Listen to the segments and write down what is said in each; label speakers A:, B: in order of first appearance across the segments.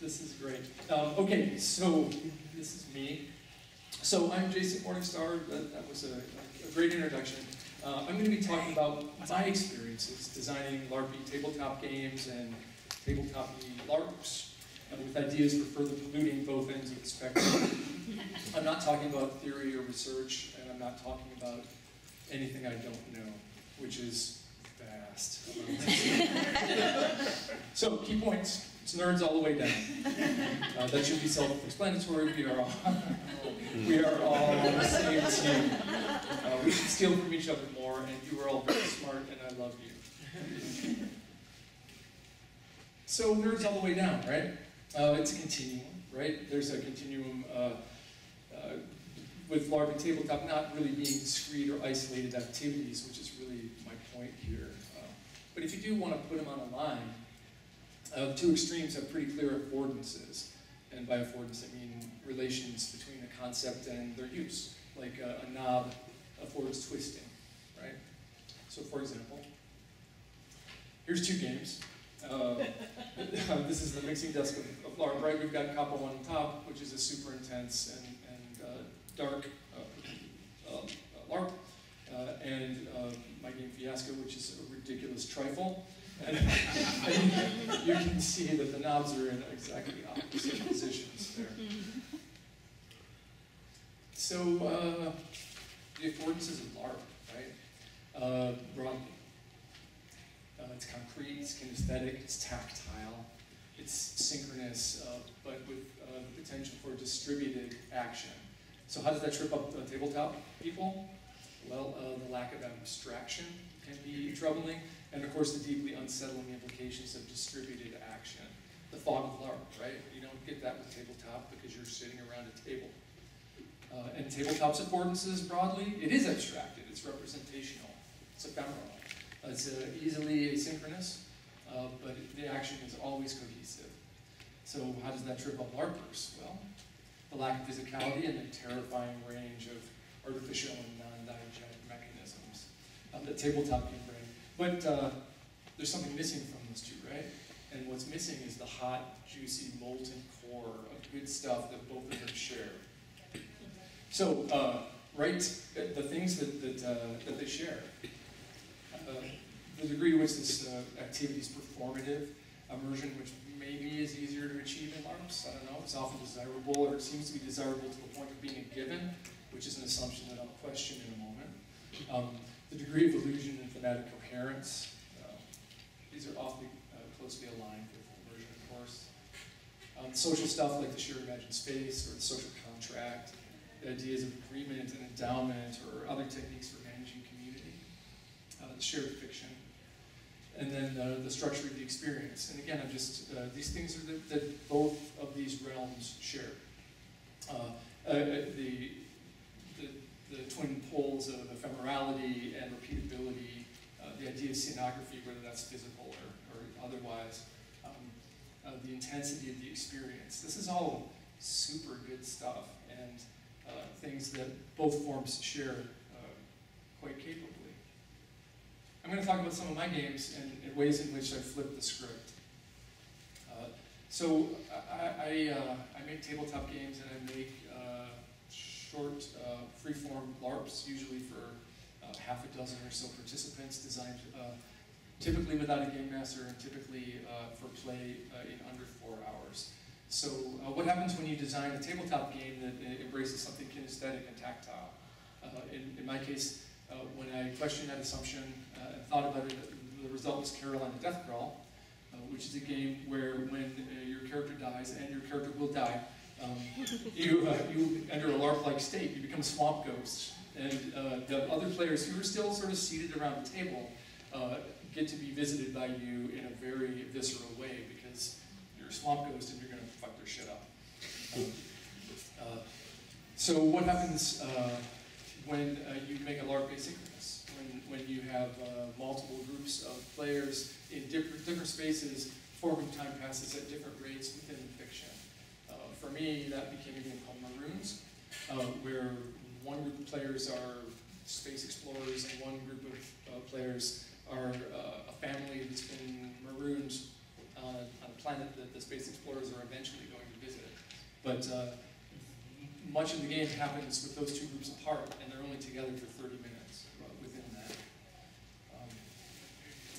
A: This is great. Um, okay, so this is me. So I'm Jason Morningstar. That, that was a, a, great introduction. Uh, I'm going to be talking about my experiences designing LARPy tabletop games and tabletop LARPs uh, with ideas for further polluting both ends of the spectrum. I'm not talking about theory or research, and I'm not talking about anything I don't know, which is fast. so, key points. It's nerds all the way down. Uh, that should be self-explanatory. We are all we are all on the same team. Uh, we should steal from each other more, and you are all very smart, and I love you. So nerds all the way down, right? Uh, it's a continuum, right? There's a continuum uh, uh, with LARP and tabletop not really being discrete or isolated activities, which is really my point here. Uh, but if you do want to put them on a line, the two extremes have pretty clear affordances. And by affordance, I mean relations between a concept and their use. Like a, a knob affords twisting, right? So for example, here's two games. Uh, this is the mixing desk of, of LARP, right? We've got KAPO on top, which is a super intense and, and uh, dark uh, uh, LARP, uh, and my game Fiasco, which is a ridiculous trifle. And, you can see that the knobs are in exactly opposite positions there. So the affordances of LARP, right? Uh, broadly. Uh, it's concrete, it's kinesthetic, it's tactile, it's synchronous, uh, but with uh, the potential for distributed action. So how does that trip up the tabletop people? Well, uh, the lack of abstraction can be troubling, and of course the deeply unsettling implications of distributed action. The fog of LARP, right? You don't get that with tabletop because you're sitting around a table. Uh, and tabletop's affordances broadly, it is abstracted, it's representational, it's ephemeral. It's uh, easily asynchronous, uh, but the action is always cohesive. So how does that trip up LARPers? Well, the lack of physicality and the terrifying range of artificial and non-diegetic mechanisms um, that tabletop can bring. But uh, there's something missing from those two, right? And what's missing is the hot, juicy, molten core of good stuff that both of them share. So, uh, right, the things that, that, uh, that they share. Uh, the degree to which this uh, activity is performative, immersion, which maybe is easier to achieve in LARPs, I don't know, it's often desirable, or it seems to be desirable to the point of being a given, which is an assumption that I'll question in a moment. Um, the degree of illusion and thematic coherence, uh, these are awfully uh, closely aligned with immersion, of course. Um, social stuff like the shared imagined space or the social contract, the ideas of agreement and endowment or other techniques for managing community, uh, the shared fiction, and then uh, the structure of the experience. And again, I'm just, uh, these things are that, that, both of these realms share. Uh, uh the, the, the, twin poles of ephemerality and repeatability, uh, the idea of scenography, whether that's physical or, or otherwise, um, uh, the intensity of the experience. This is all super good stuff and things that both forms share quite capably. I'm going to talk about some of my games and, and ways in which I flip the script. Uh, so I, I, uh, I, make tabletop games and I make uh, short uh, free-form LARPs, usually for uh, half a dozen or so participants, designed uh, typically without a game master and typically for play in under four hours. So what happens when you design a tabletop game that embraces something kinesthetic and tactile? in, in my case, uh, when I questioned that assumption uh, and thought about it, the result was Carolina Death Crawl, uh, which is a game where when your character dies, and your character will die, um, you, you enter a LARP-like state. You become a swamp ghost. And uh, the other players who are still sort of seated around the table uh, get to be visited by you in a very visceral way because you're a swamp ghost and you're going to fuck their shit up. Um, uh, so what happens when uh, you make a LARP asynchronous, when, when you have uh, multiple groups of players in different, different spaces forming time passes at different rates within the fiction. Uh, for me, that became a game called Maroons, uh, where one group of players are space explorers and one group of uh, players are uh, a family that's been marooned on a, on a planet that the space explorers are eventually going to visit. But uh, much of the game happens with those two groups apart, and they're only together for 30 minutes uh, within that. Um,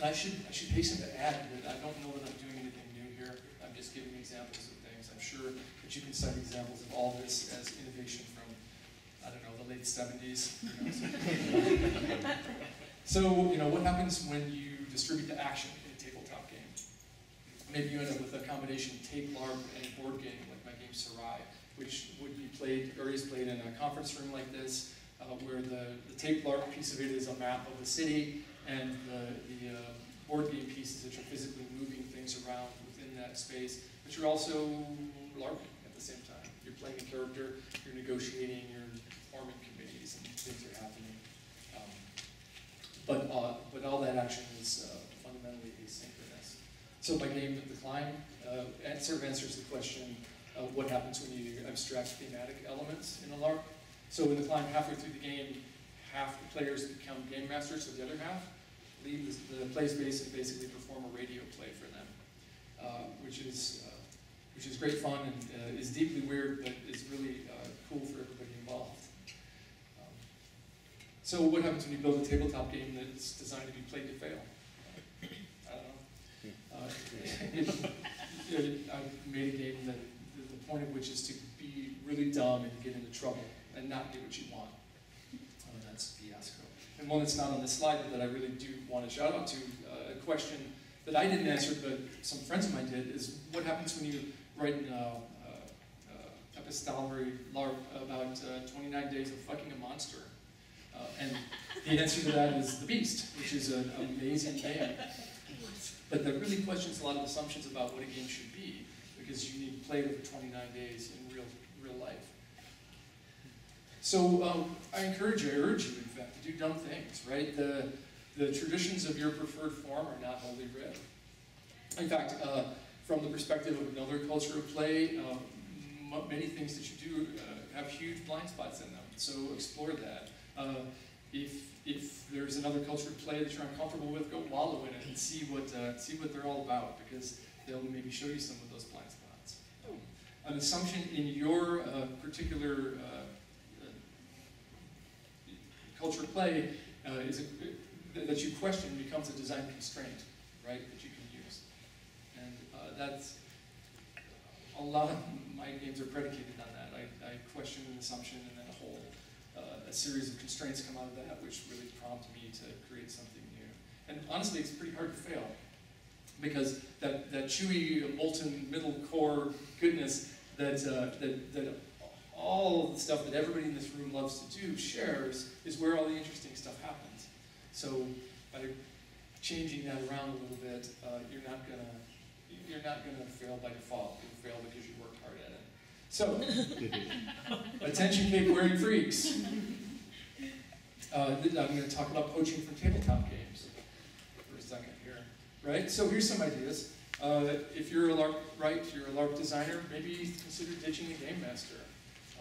A: and I should, I should hasten to add that I don't know that I'm doing anything new here. I'm just giving examples of things. I'm sure that you can cite examples of all this as innovation from, I don't know, the late 70s. You know, so, so, you know, what happens when you distribute the action in a tabletop game? Maybe you end up with a combination tape, LARP, and board game, like my game Sarai, which would be played, or is played in a conference room like this, uh, where the, the tape LARP piece of it is a map of the city, and the, the uh, board game pieces that you're physically moving things around within that space, but you're also LARPing at the same time. You're playing a character, you're negotiating, you're forming committees, and things are happening. Um, but, uh, but all that action is uh, fundamentally asynchronous. So my game, The Climb, uh, sort of answers the question of what happens when you abstract thematic elements in a LARP. So in The Climb, halfway through the game, half the players become game masters, so the other half leave the, the play space and basically perform a radio play for them, uh, which is uh, which is great fun and uh, is deeply weird, but is really uh, cool for everybody involved. Um, so what happens when you build a tabletop game that's designed to be played to fail? I don't know. Uh, it, it, I made a game that the, point of which is to be really dumb and get into trouble and not get what you want. Oh, that's fiasco. And one that's not on this slide but that I really do want to shout out to, uh, a question that I didn't answer but some friends of mine did, is what happens when you write an uh, uh, epistolary LARP about uh, 29 days of fucking a monster? Uh, and the answer to that is The Beast, which is an amazing game. But that really questions a lot of assumptions about what a game should be, because you need to play it for 29 days in real, real life. So um, I encourage you, I urge you, in fact, to do dumb things, right? The, the traditions of your preferred form are not holy writ. In fact, uh, from the perspective of another culture of play, um, many things that you do uh, have huge blind spots in them. So explore that. Uh, if, if there's another culture play that you're uncomfortable with, go wallow in it and see what, uh, see what they're all about because they'll maybe show you some of those blind spots. An assumption in your uh, particular uh, culture play uh, is a, that you question becomes a design constraint, right, that you can use. And uh, that's, a lot of my games are predicated on that. I, I question an assumption and then a whole, uh, a series of constraints come out of that which really prompted me to create something new. And honestly, it's pretty hard to fail because that, that chewy, molten middle core goodness that, uh, that, that all the stuff that everybody in this room loves to do shares is where all the interesting stuff happens. So by changing that around a little bit, uh, you're not gonna you're not gonna fail by default. You'll fail because you worked hard at it. So, attention cape wearing freaks. Uh, I'm going to talk about poaching from tabletop games for a second here. Right? So here's some ideas. Uh, if you're a LARP, right, you're a LARP designer, maybe consider ditching the game master.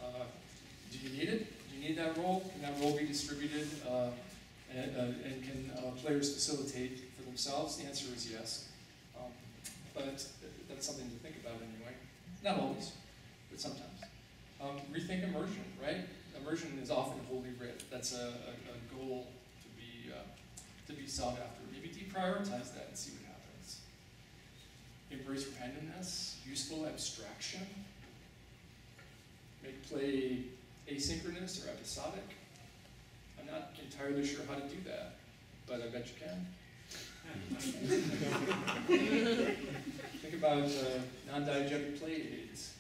A: Uh, do you need it? Do you need that role? Can that role be distributed? Uh, and, uh, and, can uh, players facilitate for themselves? The answer is yes. Um, but that's something to think about anyway. Not always, but sometimes. Um, rethink immersion, right? Immersion is often holy writ. That's a, a, a goal to be, uh, to be sought after. Maybe deprioritize that and see what happens. Embrace randomness, useful abstraction, make play asynchronous or episodic. I'm not entirely sure how to do that, but I bet you can. Think about uh, non-diegetic play aids.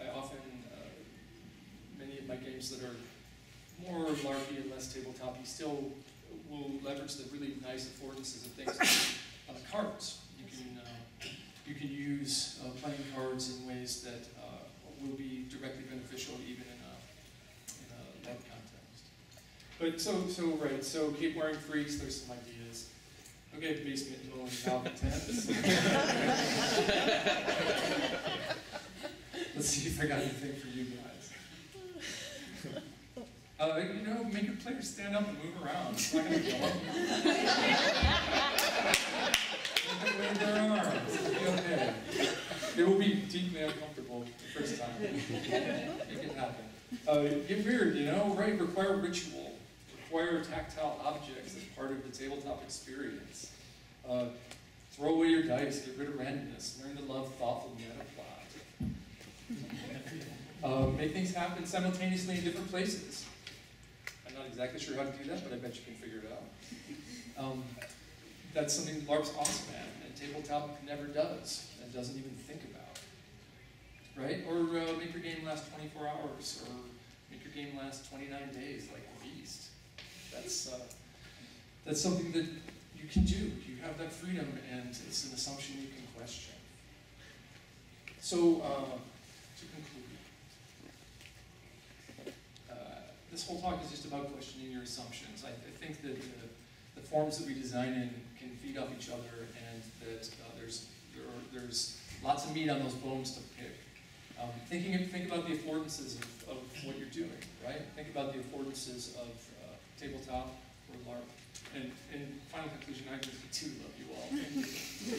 A: I often, uh, many of my games that are more LARPy and less tabletopy still will leverage the really nice affordances of things like uh, cards. You can, uh, you can use uh, playing cards in ways that uh, will be directly beneficial even in a, in a context. But so, so right, so cape wearing freaks, there's some ideas. Okay, basement mowing malcontents. Let's see if I got anything for you guys. Uh, you know, make your players stand up and move around. It's not kill them. their arms. It will be deeply uncomfortable the first time. Make it happen. Uh, get weird, you know, right? Require ritual. Require tactile objects as part of the tabletop experience. Uh, throw away your dice, get rid of randomness, learn to love thoughtful meta. Uh, make things happen simultaneously in different places. I'm not exactly sure how to do that, but I bet you can figure it out. Um, that's something LARP's awesome at, and tabletop never does, and doesn't even think about. Right? Or uh, make your game last 24 hours, or make your game last 29 days, like Beast. That's uh, that's something that you can do. You have that freedom, and it's an assumption you can question. So, uh, to conclude, uh, this whole talk is just about questioning your assumptions. I, I think that the, the forms that we design in can feed off each other, and that uh, there's there are, there's lots of meat on those bones to pick. Um, thinking think about the affordances of, of what you're doing, right? Think about the affordances of uh, tabletop or LARP. And, and final conclusion, I really do love you all.